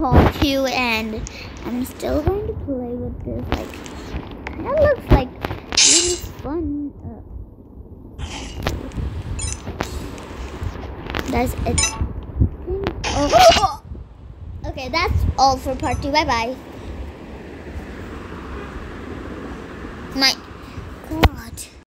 part two, and I'm still going to play with this. Like, that looks like really fun. Uh, that's it. Oh. Okay, that's all for part two. Bye bye. My God.